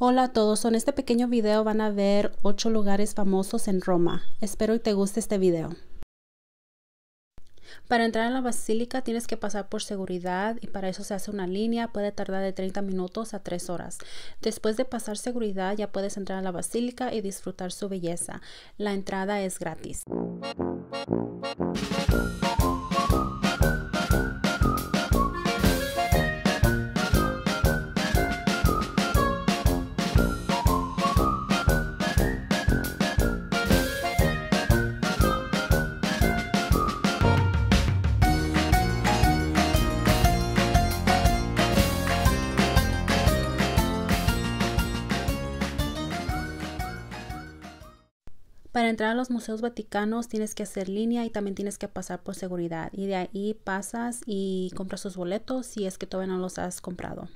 Hola a todos, en este pequeño video van a ver 8 lugares famosos en Roma. Espero que te guste este video. Para entrar a la basílica tienes que pasar por seguridad y para eso se hace una línea, puede tardar de 30 minutos a 3 horas. Después de pasar seguridad ya puedes entrar a la basílica y disfrutar su belleza. La entrada es gratis. Para entrar a los museos vaticanos tienes que hacer línea y también tienes que pasar por seguridad. Y de ahí pasas y compras tus boletos si es que todavía no los has comprado.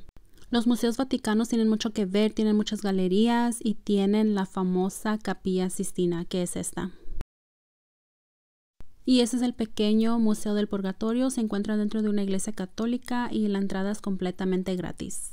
Los museos vaticanos tienen mucho que ver, tienen muchas galerías y tienen la famosa Capilla Sistina, que es esta. Y ese es el pequeño Museo del Purgatorio. Se encuentra dentro de una iglesia católica y la entrada es completamente gratis.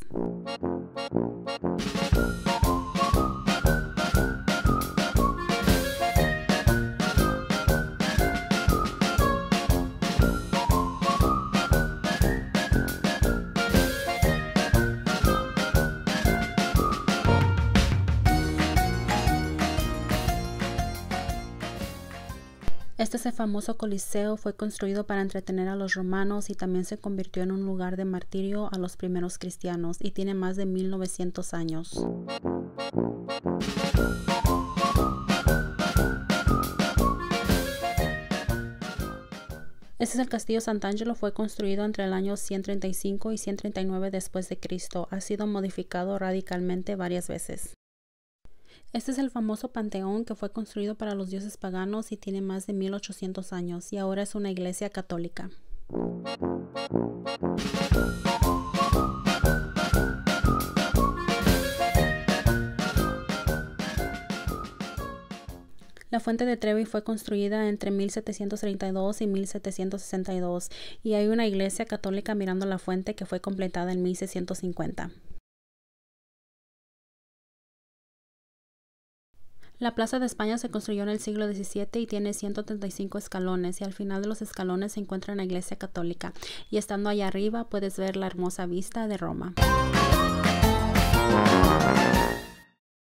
Este famoso Coliseo, fue construido para entretener a los romanos y también se convirtió en un lugar de martirio a los primeros cristianos y tiene más de 1900 años. Este es el castillo Sant'Angelo, fue construido entre el año 135 y 139 después de Cristo. Ha sido modificado radicalmente varias veces. Este es el famoso panteón que fue construido para los dioses paganos y tiene más de 1800 años y ahora es una iglesia católica. La fuente de Trevi fue construida entre 1732 y 1762 y hay una iglesia católica mirando la fuente que fue completada en 1650. La Plaza de España se construyó en el siglo XVII y tiene 135 escalones y al final de los escalones se encuentra una iglesia católica y estando allá arriba puedes ver la hermosa vista de Roma.